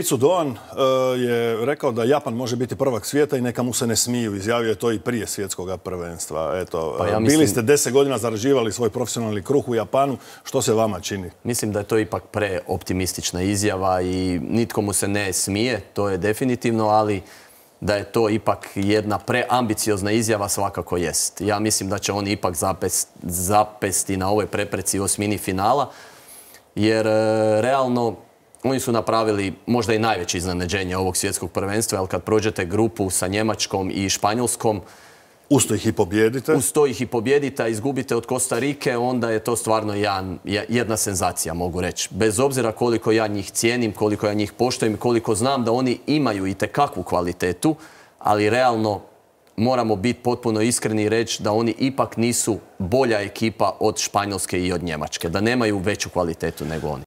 Icu Doan e, je rekao da Japan može biti prvak svijeta i neka mu se ne smiju. Izjavio je to i prije svjetskog prvenstva. Eto, Pa ja Bili ste deset godina zarađivali svoj profesionalni kruh u Japanu. Što se vama čini? Mislim da je to ipak preoptimistična izjava i nitko mu se ne smije, to je definitivno, ali da je to ipak jedna preambiciozna izjava svakako jest. Ja mislim da će oni ipak zapest- zapesti na ovoj prepreci osmini finala, jer e, realno oni su napravili možda i najveće iznenađenje ovog svjetskog prvenstva, jer kad prođete grupu sa Njemačkom i Španjolskom, Usto ih i pobjedite. uz to ih i pobjedite, a izgubite od Kostarike, onda je to stvarno jedan- jedna senzacija, mogu reći. Bez obzira koliko ja njih cijenim, koliko ja njih poštujem koliko znam da oni imaju i tekakvu kvalitetu, ali realno moramo biti potpuno iskreni i reći da oni ipak nisu bolja ekipa od Španjolske i od Njemačke, da nemaju veću kvalitetu nego oni.